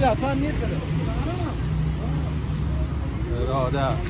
رفع میپره اراده علی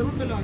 öbür bloğa.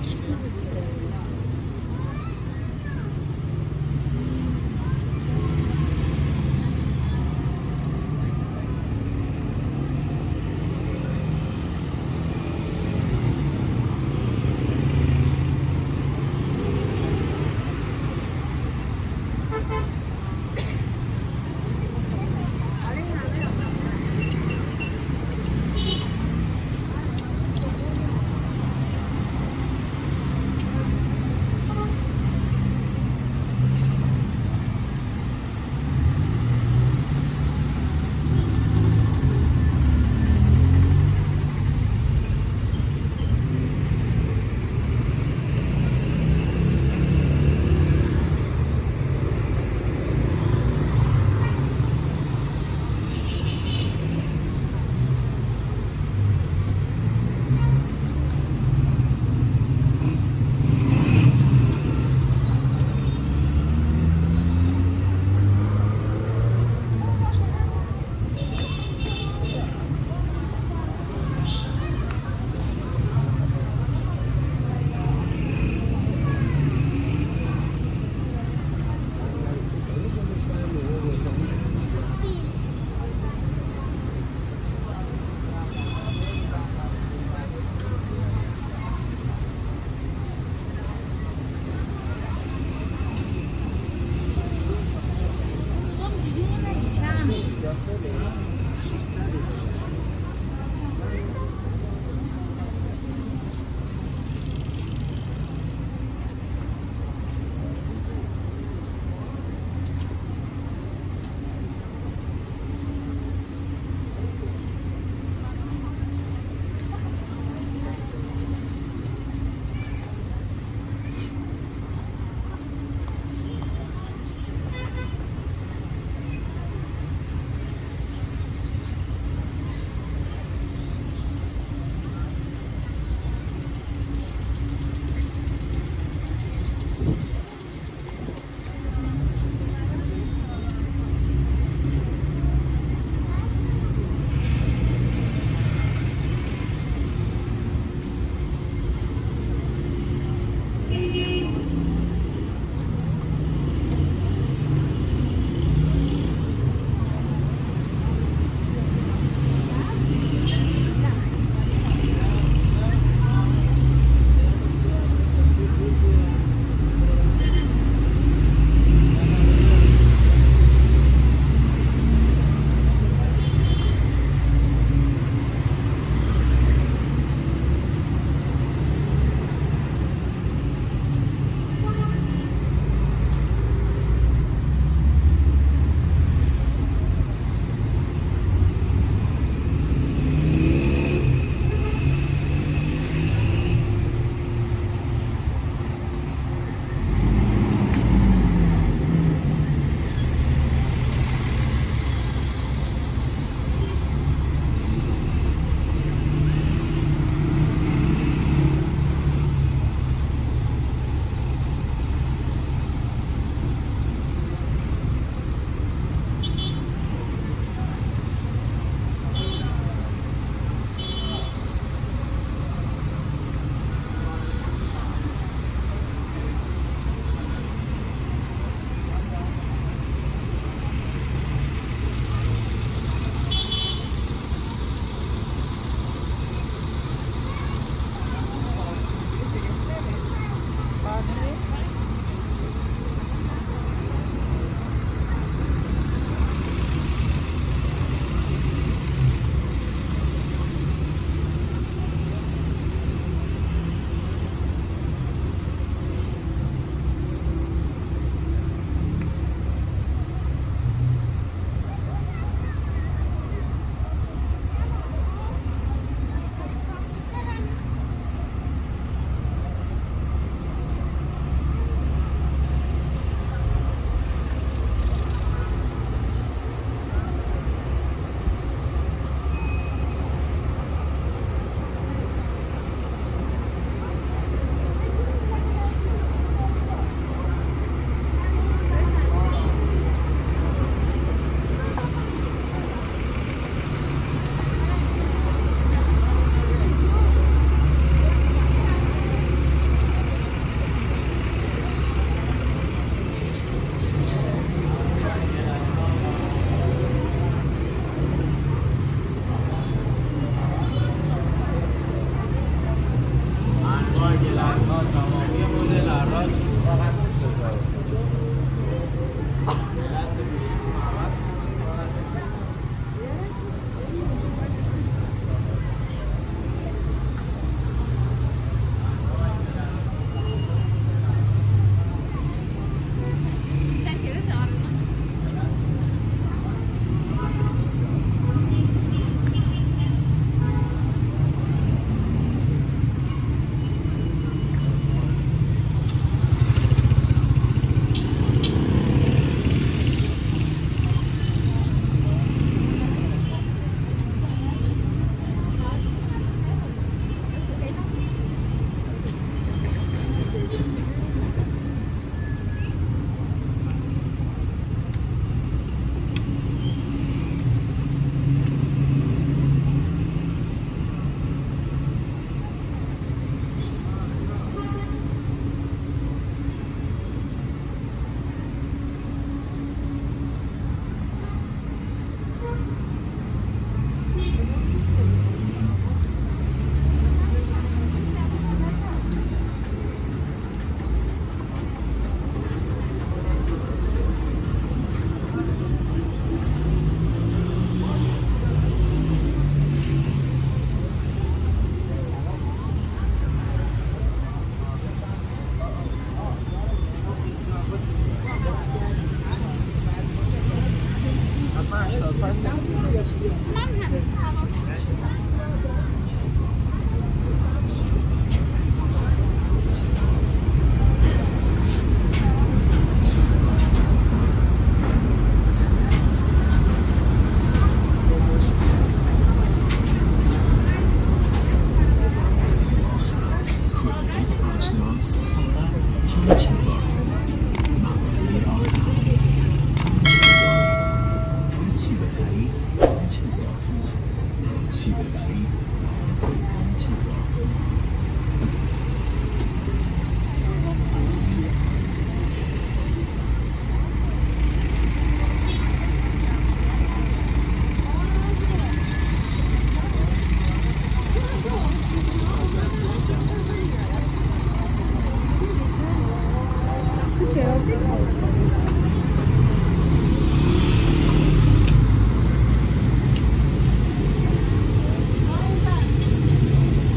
Joe.